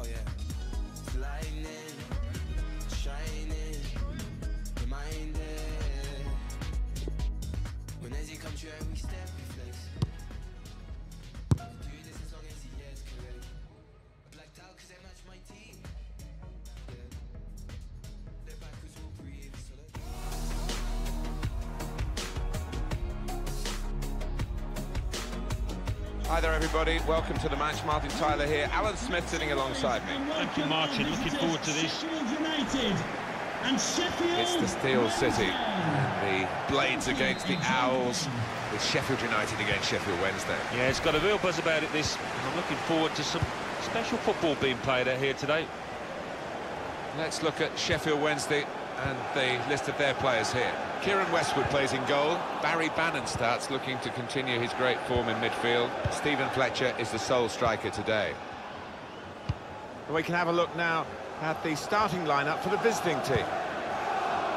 Oh yeah. Hi there, everybody. Welcome to the match. Martin Tyler here. Alan Smith sitting alongside me. Thank you, Martin. Looking forward to this. And Sheffield. It's the Steel City. The Blades against the Owls. With Sheffield United against Sheffield Wednesday. Yeah, it's got a real buzz about it, this. I'm looking forward to some special football being played out here today. Let's look at Sheffield Wednesday and the list of their players here. Keiren Westwood plays in goal. Barry Bannan starts looking to continue his great form in midfield. Steven Fletcher is the sole striker today. We can have a look now at the starting lineup for the visiting team.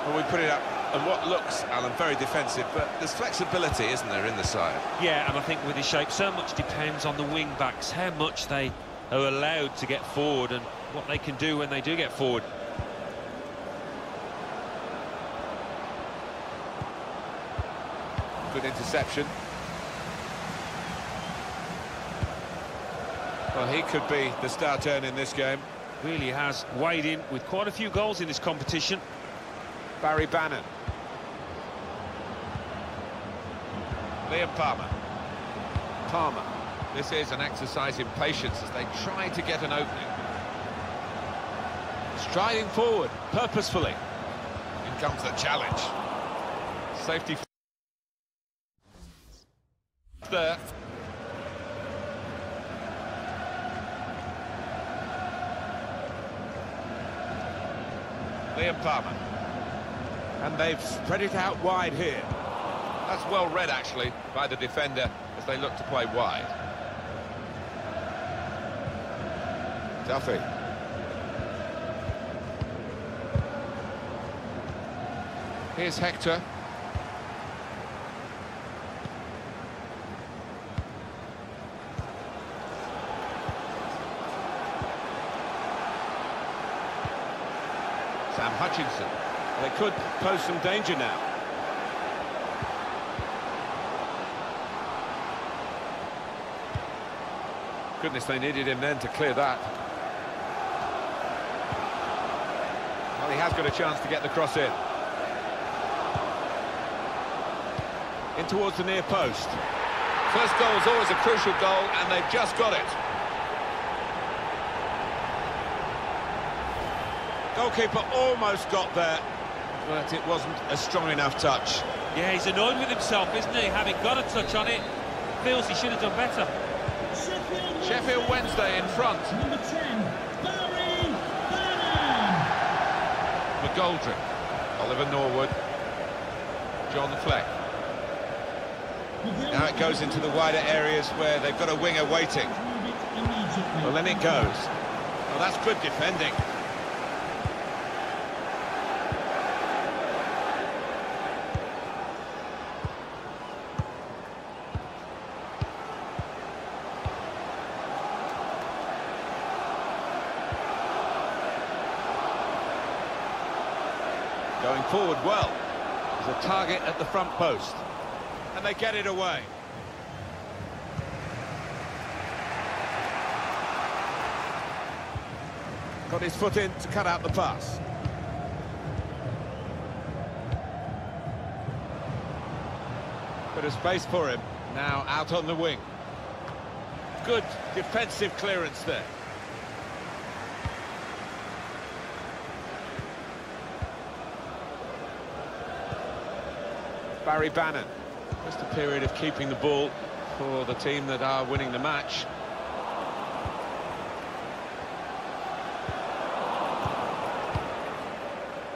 Well, we put it up and what looks, Alan, very defensive, but there's flexibility, isn't there, in the side? Yeah, and I think with his shape, so much depends on the wing-backs, how much they are allowed to get forward and what they can do when they do get forward. Good interception. Well, he could be the star turn in this game. Really has weighed in with quite a few goals in this competition. Barry Bannan. Liam Palmer. Palmer. This is an exercise in patience as they try to get an opening. Striding forward, purposefully. In comes the challenge. Safety there. Liam Palmer. And they've spread it out wide here. That's well read, actually, by the defender as they look to play wide. Duffy. Here's Hector. Sam Hutchinson. They could pose some danger now. Goodness, they needed him then to clear that. Well, he has got a chance to get the cross in. In towards the near post. First goal is always a crucial goal, and they've just got it. Goalkeeper almost got there, but it wasn't a strong enough touch. Yeah, he's annoyed with himself, isn't he? Having got a touch on it, feels he should have done better. Sheffield, Sheffield Wednesday in front. Number 10, Barry Bannan. McGoldrick, Oliver Norwood, John Fleck. Now it goes into the wider areas where they've got a winger waiting. Move it immediately. Well, then it goes. Well, that's good defending. Going forward well. There's a target at the front post. And they get it away. Got his foot in to cut out the pass. Bit of space for him. Now out on the wing. Good defensive clearance there. Barry Bannan. Just a period of keeping the ball for the team that are winning the match.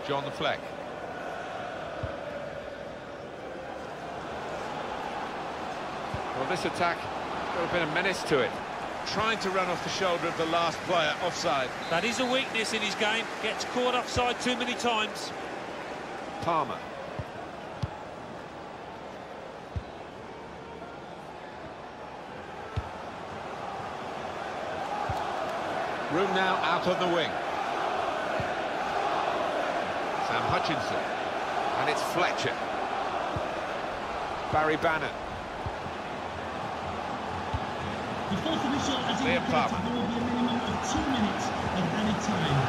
John the Fleck. Well, this attack got a bit of menace to it. Trying to run off the shoulder of the last player, offside. That is a weakness in his game. Gets caught offside too many times. Palmer. Room now out on the wing. Sam Hutchinson. And it's Fletcher. Barry Bannan. The fourth official has Liam indicated Palmer. there will be a minimum of two minutes of added time.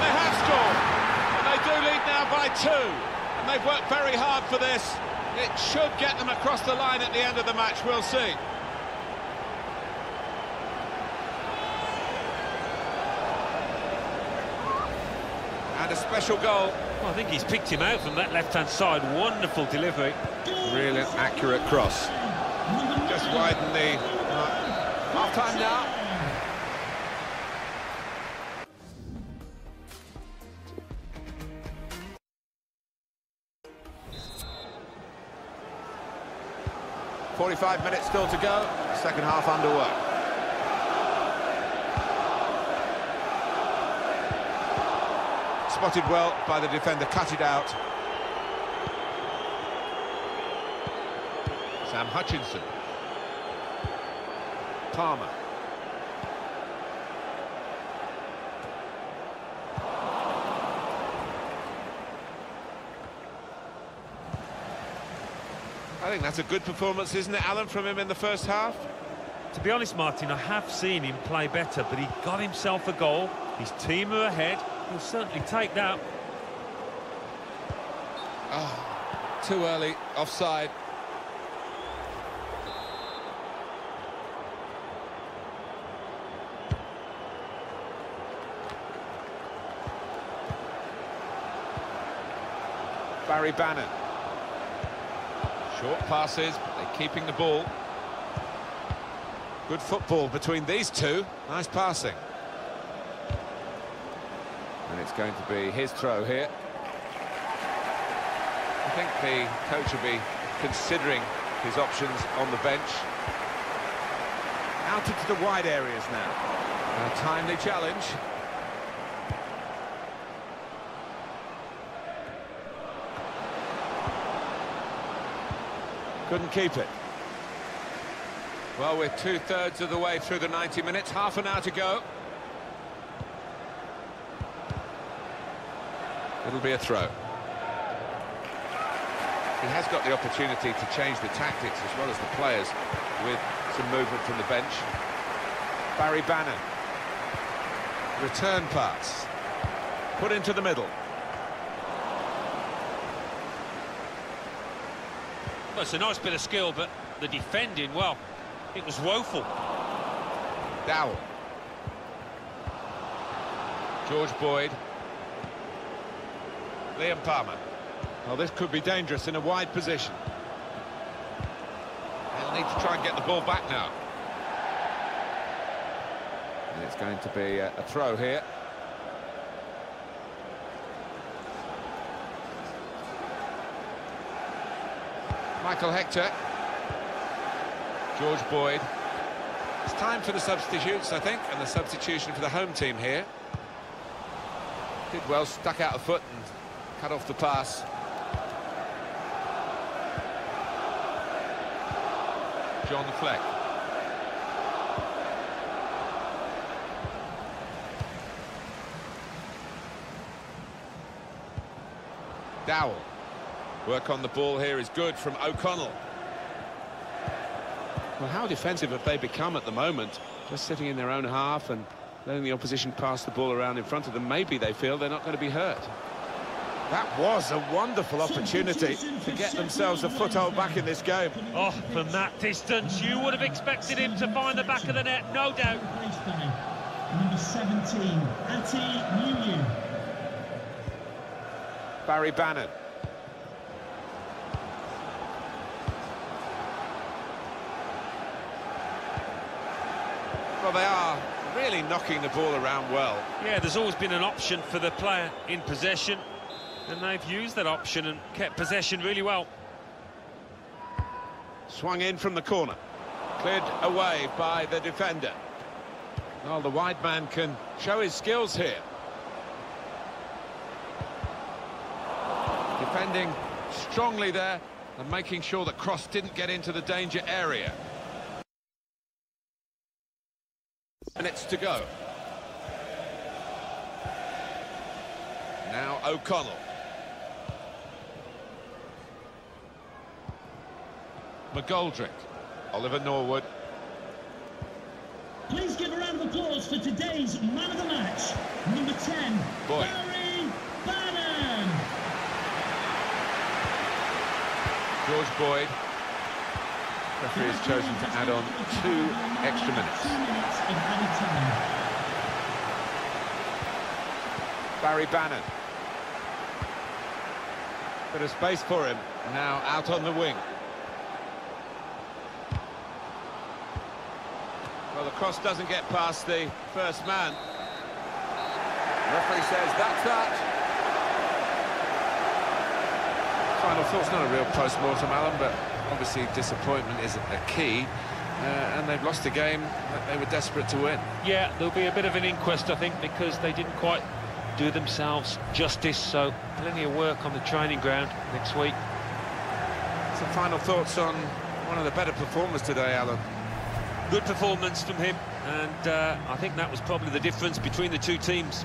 They have scored, and they do lead now by two. And they've worked very hard for this. It should get them across the line at the end of the match, we'll see. And a special goal. Well, I think he's picked him out from that left-hand side. Wonderful delivery. Really accurate cross. Just widen the... Half time now. Forty-five minutes still to go. Second half underway. Spotted well by the defender, cut it out. Sam Hutchinson. Palmer. I think that's a good performance, isn't it, Alan, from him in the first half? To be honest, Martin, I have seen him play better, but he got himself a goal. His team are ahead. He'll certainly take that. Ah, too early, offside. Barry Bannan. Short passes, they're keeping the ball. Good football between these two. Nice passing. And it's going to be his throw here. I think the coach will be considering his options on the bench. Out into the wide areas now. A timely challenge. Couldn't keep it. Well, we're two-thirds of the way through the 90 minutes, half an hour to go. It'll be a throw. He has got the opportunity to change the tactics as well as the players with some movement from the bench. Barry Bannan. Return pass. Put into the middle. Well, it's a nice bit of skill, but the defending, well, it was woeful. Dowell. George Boyd. Liam Palmer. Well, this could be dangerous in a wide position. They'll need to try and get the ball back now. And it's going to be a, a throw here. Michael Hector. George Boyd. It's time for the substitutes, I think, and the substitution for the home team here. Did well, stuck out a foot and cut off the pass. John Fleck. Dowell. Work on the ball here is good from O'Connell. Well, how defensive have they become at the moment? Just sitting in their own half and letting the opposition pass the ball around in front of them. Maybe they feel they're not going to be hurt. That was a wonderful opportunity to get themselves a foothold back in this game. Oh, from that distance, you would have expected him to find the back of the net, no doubt. Number 17, Atdhe Nuhiu. Barry Bannan. Well, they are really knocking the ball around well. Yeah, there's always been an option for the player in possession, and they've used that option and kept possession really well. Swung in from the corner. Cleared away by the defender. Well, the wide man can show his skills here. Defending strongly there and making sure that Cross didn't get into the danger area. Minutes to go. Now O'Connell. McGoldrick. Oliver Norwood. Please give a round of applause for today's man of the match, number 10, Boyd. Barry Bannan. George Boyd. Referee has chosen to add on two extra minutes. Two minutes of added time. Barry Bannan. Bit of space for him. Now out on the wing. Well, the cross doesn't get past the first man. Referee says that's that. Final thoughts, not a real post-mortem, Alan, but obviously disappointment is a key. Uh, and they've lost a game that they were desperate to win. Yeah, there'll be a bit of an inquest, I think, because they didn't quite do themselves justice, so plenty of work on the training ground next week. Some final thoughts on one of the better performers today, Alan. Good performance from him, and uh, I think that was probably the difference between the two teams.